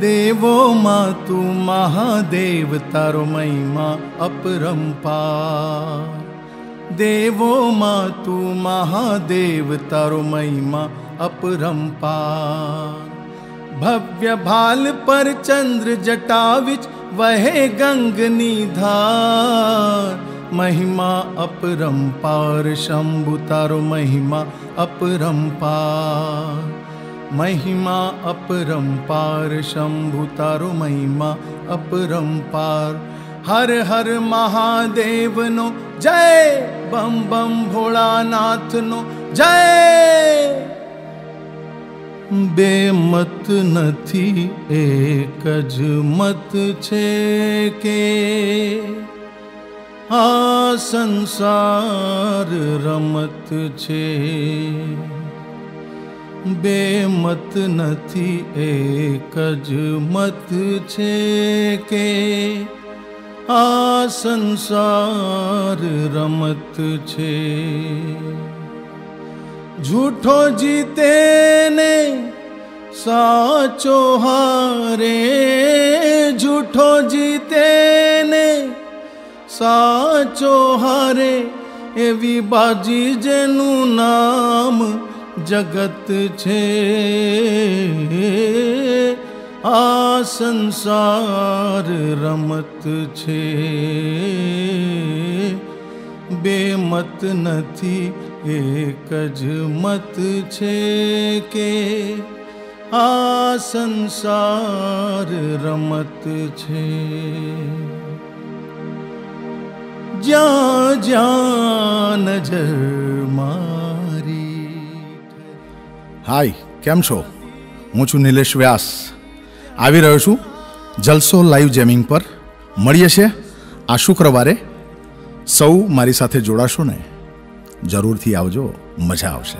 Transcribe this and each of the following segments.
देवो मातु महादेव तरुमहिमा महिमा अपरम्पा। देवो मातु महादेव तारो महिमा अपरम्पा। तरुमहिमा अपरम् पार भव्यचन्द्र जटाविच वहे गङ्गनिधा महिमा अपरम्पार शम्भु तारमहिमा महिमा पार અપરંપાર મહિમા અપરંપાર શંભુ તારો મહિમા અપરંપાર હર હર મહાદેવનો જય બમ બમ ભોળાનાથનો જય બે મત નથી એક જ મત છે કે આ સંસાર રમત છે બે મત નથી, એક જ મત છે કે આ સંસાર રમત છે. જૂઠો જીતે ને સાચો હારે, જૂઠો જીતે ને સાચો હારે, એવી બાજી જેનું નામ જગત છે. આ સંસાર રમત છે. બે મત નથી, એક જ મત છે કે આ સંસાર રમત છે. જ્યાં જ્યાં નજર હાય, કેમ છો? હું છું નિલેશ વ્યાસ. આવી રહ્યો છું જલસો લાઈવ જેમિંગ પર. મળીએ છીએ આ શુક્રવારે. સૌ મારી સાથે જોડાશો ને. જરૂરથી આવજો, મજા આવશે.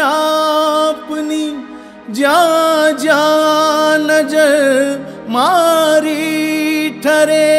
આપની જ્યાં જ્યાં નજર મારી ઠરે